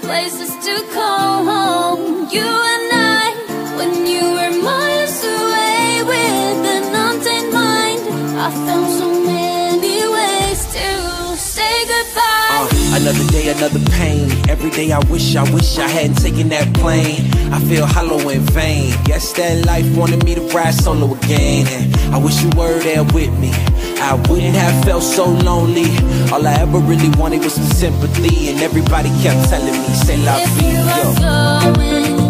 places to call home. You and I, when you were miles away with an untamed mind, I found so another day, another pain. Every day I wish, I wish I hadn't taken that plane. I feel hollow in vain. Yes, that life wanted me to ride solo again. And I wish you were there with me. I wouldn't have felt so lonely. All I ever really wanted was some sympathy. And everybody kept telling me, say la If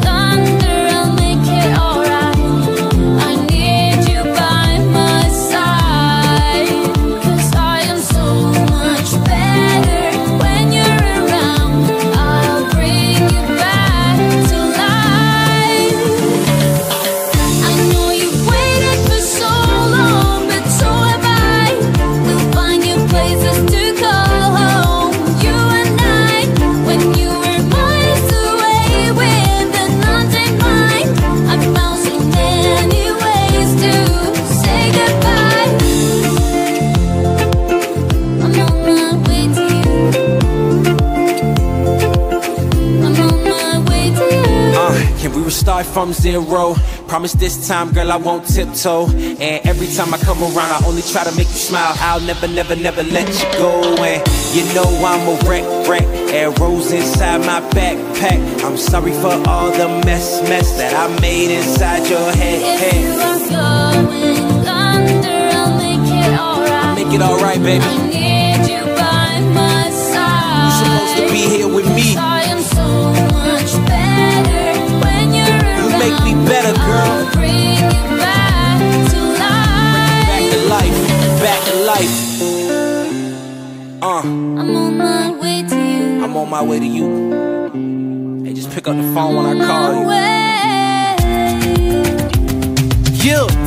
can we restart from zero? Promise this time, girl, I won't tiptoe. And every time I come around, I only try to make you smile. I'll never, never, never let you go. And you know I'm a wreck, wreck. Arrows inside my backpack. I'm sorry for all the mess, mess that I made inside your head. If you are going under, I'll make it alright. Make it alright, baby. Life. Uh, I'm on my way to you. I'm on my way to you. Hey, just pick up the phone when I call you. Way. Yeah.